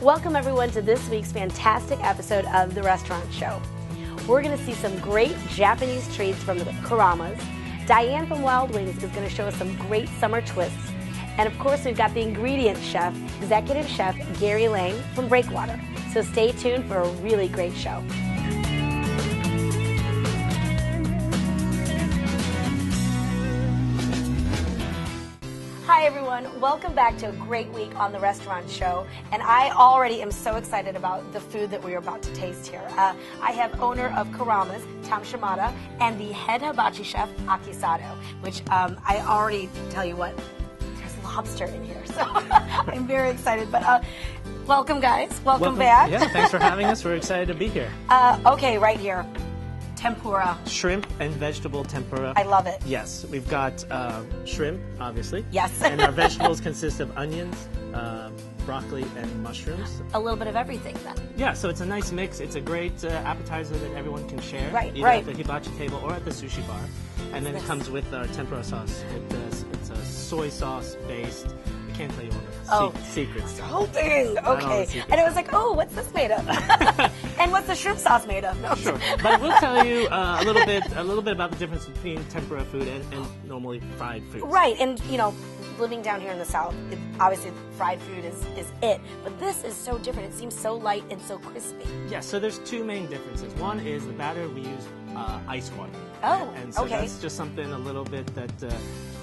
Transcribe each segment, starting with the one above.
Welcome, everyone, to this week's fantastic episode of The Restaurant Show. We're going to see some great Japanese treats from the Kuramas. Diane from Wild Wings is going to show us some great summer twists. And of course, we've got the ingredient chef, executive chef Gary Lang from Breakwater. So stay tuned for a really great show. Hi, everyone. Welcome back to a great week on the restaurant show. And I already am so excited about the food that we are about to taste here. Uh, I have owner of Kurama's, Tom Shimada, and the head hibachi chef, Aki Sato, which um, I already tell you what, there's lobster in here. So I'm very excited. But uh, welcome, guys. Welcome, back. Yeah, thanks for having us. We're excited to be here. Uh, okay, right here. Tempura. Shrimp and vegetable tempura. I love it. Yes, we've got uh, shrimp, obviously. Yes. and our vegetables consist of onions, uh, broccoli, and mushrooms. A little bit of everything then. Yeah, so it's a nice mix. It's a great uh, appetizer that everyone can share, Right, either right. at the hibachi table or at the sushi bar. And then it comes with our tempura sauce. It, uh, it's a soy sauce based. I can't tell you all the Oh. se- secret stuff. Hoping. Okay. And it was like, oh, what's this made of? and what's the shrimp sauce made of? No. Sure, but we'll tell you uh, a little bit, a little bit about the difference between tempura food and, and normally fried food. Right, and you know, living down here in the South, it, obviously fried food is, is it. But this is so different. It seems so light and so crispy. Yeah, so there's two main differences. One is the batter we use uh, ice water. Oh, and so okay. that's just something a little bit that uh,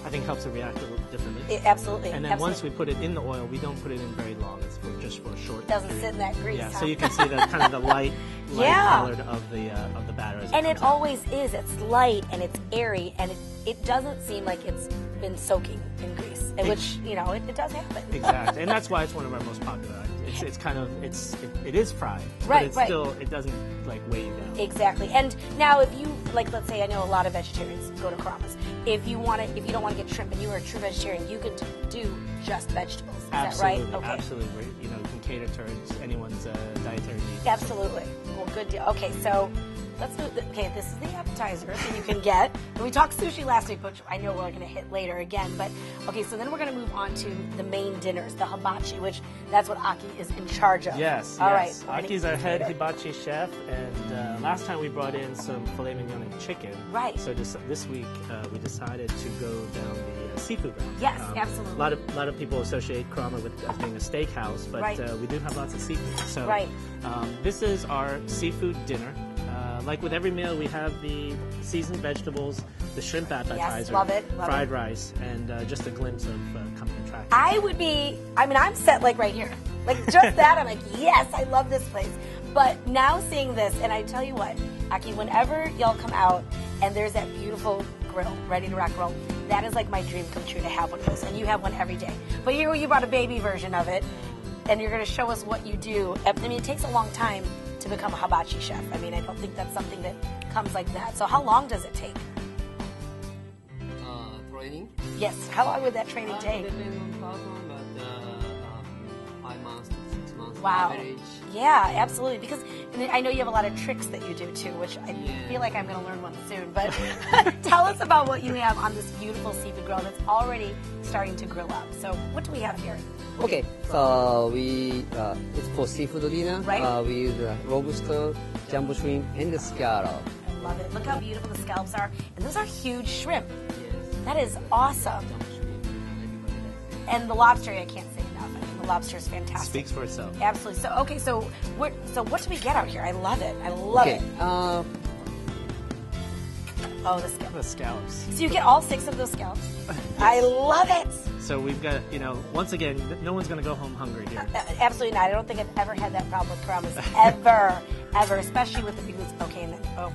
I think helps it react a little differently. It, absolutely. and then absolutely. once we put it in the oil, we don't put it in very long. It's for just for a short. It doesn't period. sit in that grease. Yeah, huh? so you can see the kind of the light, light Yeah. colored of the uh, of the batter. As and it out. always is. It's light and it's airy, and it, it doesn't seem like it's been soaking in grease, which you know it, it does happen. exactly, and that's why it's one of our most popular. items. It's, it's kind of it's it, it is fried, Right, but it's right. still it doesn't like weigh you down. Exactly. And now, if you like, let's say I know a lot of vegetarians go to Kurama's. If you want to, if you don't want to get shrimp and you are a true vegetarian, you can do just vegetables. Is absolutely, that right? Okay. absolutely. You know, you can cater towards anyone's uh, dietary needs. Absolutely. Well, good deal. Okay, so let's do. The, okay, this is the appetizer that you can get. And we talked sushi last week, which I know we're going to hit later again. But okay, so then we're going to move on to the main dinners, the hibachi, which that's what Aki is in charge of. Yes, All yes. right, Aki's our head hibachi chef, and uh, last time we brought in some filet mignon and chicken. Right. So this, this week uh, we decided to go down the uh, seafood route. Yes, absolutely. A lot of lot of people associate Kurama with uh, being a steakhouse, but Right. uh, we do have lots of seafood. So Right. um, this is our seafood dinner. Like with every meal, we have the seasoned vegetables, the shrimp appetizer, love it, love fried it. rice, and uh, just a glimpse of uh, company track. I would be, I mean, I'm set like right here. Like just that, I'm like, yes, I love this place. But now seeing this, and I tell you what, Aki, whenever y'all come out and there's that beautiful grill, ready to rock and roll, that is like my dream come true to have one of those. And you have one every day. But you, you brought a baby version of it, and you're going to show us what you do. I mean, it takes a long time to become a hibachi chef. I mean, I don't think that's something that comes like that. So how long does it take? uh, training. Yes, how long would that training Uh, take? depends on person, but uh, um, five months six months Wow. average. Yeah, absolutely. Because and I know you have a lot of tricks that you do too, which I Yeah. feel like I'm going to learn one soon. But tell us about what you have on this beautiful seafood grill that's already starting to grill up. So, what do we have here? Okay, so we uh, it's for seafood dinner. Right. Uh, we use uh, lobster, jumbo shrimp, and the scallop. I love it. Look how beautiful the scallops are. And those are huge shrimp. Yes. That is awesome. Jumbo shrimp, everybody likes And the lobster, I can't say lobster is fantastic. Speaks for itself. Absolutely. So, okay, so what? So, what do we get out here? I love it. I love Okay. it. Uh, Oh, the scallops. The scallops. So you get all six of those scallops. I love it. So we've got, you know, once again, no one's going to go home hungry here. Uh, Absolutely not. I don't think I've ever had that problem with Kurama's ever, ever, especially with the because okay, and then oh.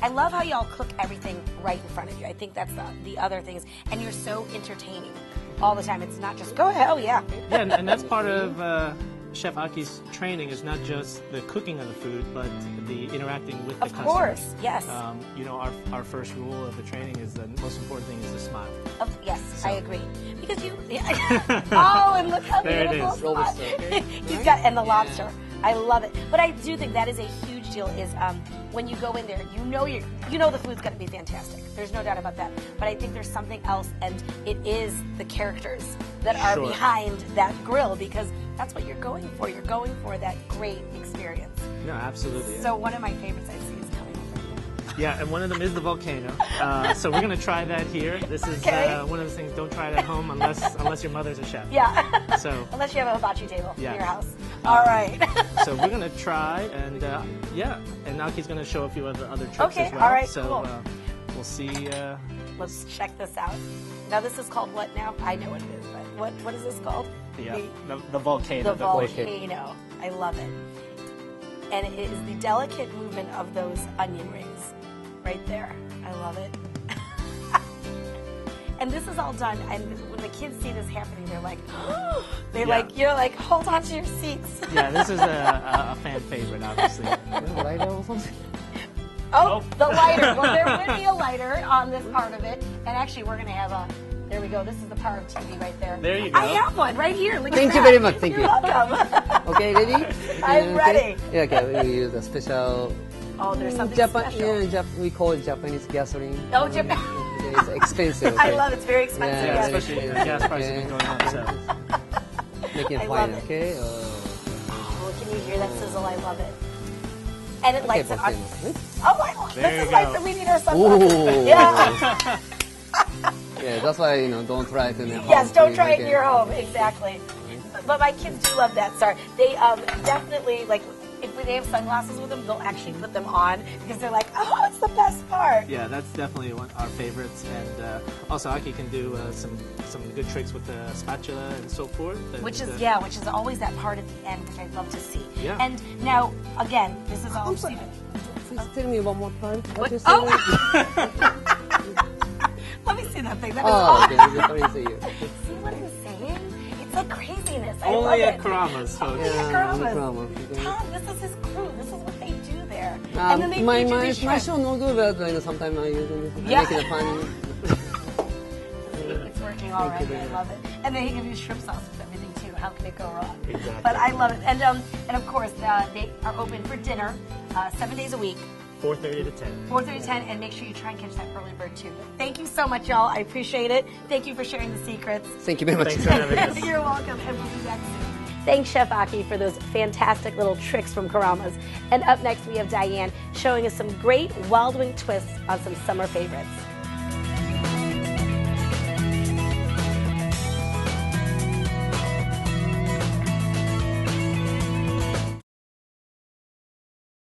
I love how y'all cook everything right in front of you. I think that's the, the other things, and you're so entertaining all the time. It's not just go ahead, oh yeah, Yeah, and, and that's part of uh, Chef Aki's training is not just the cooking of the food, but the interacting with the Of customers. course, yes. Um, you know, our, our first rule of the training is the most important thing is to smile. Of- yes, I agree. Because you, yeah. oh, and look how There it beautiful. is. the lot- Lobster. He's got and the lobster. I love it. But I do think that is a huge deal. Is um, when you go in there, you know you you know the food's going to be fantastic. There's no doubt about that. But I think there's something else, and it is the characters that are Sure. behind that grill because that's what you're going for. You're going for that great experience. No, absolutely. So one of my favorites I see is coming here. Yeah, and one of them is the volcano. Uh, so we're gonna try that here. This is Okay. uh, one of those things. Don't try it at home unless unless your mother's a chef. Yeah. So Unless you have a hibachi table Yeah. in your house. All right. so we're gonna try, and uh, yeah, and Aki's gonna show a few other other tricks Okay, as well. all right, so cool. uh, we'll see. Uh, Let's check this out. Now this is called what now? I know what it is, but what what is this called? yeah, The- the, the volcano. the volcano. volcano. I love it. And it is the delicate movement of those onion rings right there. I love it. And this is all done, and when the kids see this happening, they're like, they're Yeah. like, you're like, hold on to your seats. Yeah, this is a, a, a fan favorite, obviously. lighter or? Oh, oh, the lighter. Well, there would be a lighter on this part of it. And actually, we're going to have a. There we go. This is the power of TV right there. There you go. I have one right here. Look at Thank you that. very much. Thank You're you. welcome. Okay, ready? I'm Okay. ready. Yeah, okay. We use a special oh, there's something Japan. special. Yeah, Jap- we call it Japanese gasoline. Oh, Japan. It's expensive. I love it. It's very expensive. Yeah, Yeah, yes. especially the gas prices have been going up. So Making I it love fine. it. Okay. Uh, Oh, can you hear that sizzle? I love it. And it okay, lights it on. Oh my God. This you is why go. we need our sunglasses. Yeah. Yeah, that's why you know don't try it in your home. Yes, don't please, try it in your home. Exactly. But my kids do love that. Sorry. They um, definitely, like, if they have sunglasses with them, they'll actually put them on because they're like, oh, it's the best part. yeah, that's definitely one our favorites. And uh, also, Aki can do uh, some some good tricks with the spatula and so forth. And, Which is, uh, yeah, which is always that part at the end, which I love to see. Yeah. And now, again, this is all I'm sorry. Stephen. Please tell me one more time. What, What? you Oh. Let me see that thing. That is Oh, okay. awesome. Let me see you. See what I'm saying? It's like craziness. I Only love at. Kurama's, folks. Only at Yeah, Kurama's. no problem. Tom, this is his crew. This is what they do there. Um, and then they my feature my these my shrimp. show no good, but you know sometimes I use it. Yeah. I make it fun. It's working all Thank right. I love it. And they give you shrimp sauce with everything too. How can it go wrong? Exactly. But I love it. And um, and of course, uh, they are open for dinner uh, seven days a week, 4:30 to 10. 4:30 to 10, and make sure you try and catch that early bird too. Thank you so much, y'all. I appreciate it. Thank you for sharing the secrets. Thank you very much. Thanks for having us. You're welcome, and we'll be back soon. Thanks, Chef Aki, for those fantastic little tricks from Kurama's. And up next, we have Diane showing us some great wild wing twists on some summer favorites.